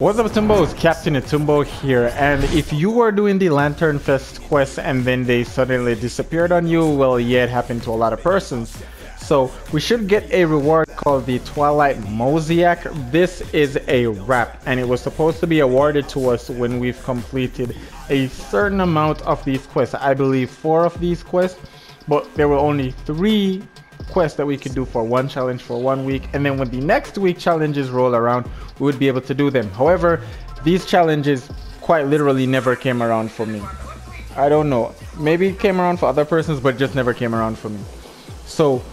What's up Tumbos, Captain Atumbo here, and if you were doing the Lantern Fest quest and then they suddenly disappeared on you, well yeah, it happened to a lot of persons. So we should get a reward called the Twilight Mosaic. This is a wrap and it was supposed to be awarded to us when we've completed a certain amount of these quests. I believe four of these quests, but there were only three quest that we could do for one challenge for one week and then when the next week challenges roll around we would be able to do them. However these challenges quite literally never came around for me. I don't know. Maybe it came around for other persons but just never came around for me. So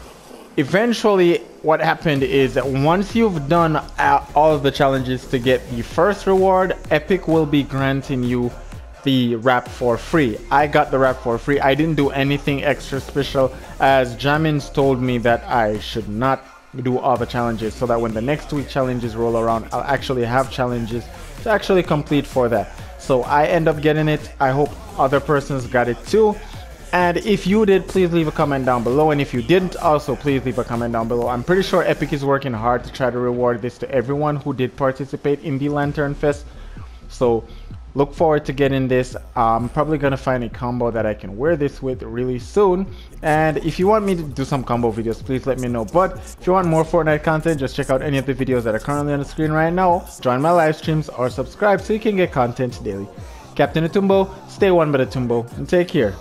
eventually what happened is that once you've done uh, all of the challenges to get the first reward epic will be granting you the wrap for free. I got the wrap for free. I didn't do anything extra special as Jamins told me that I should not do all the challenges so that when the next week challenges roll around, I'll actually have challenges to actually complete for that. So I end up getting it. I hope other persons got it too. And if you did, please leave a comment down below. And if you didn't, also please leave a comment down below. I'm pretty sure Epic is working hard to try to reward this to everyone who did participate in the Lantern Fest. So look forward to getting this. I'm probably gonna find a combo that i can wear this with really soon. And if you want me to do some combo videos please let me know. But if you want more fortnite content just check out any of the videos that are currently on the screen right now. Join my live streams or subscribe so you can get content daily. Captain atumbo stay one but atumbo and take care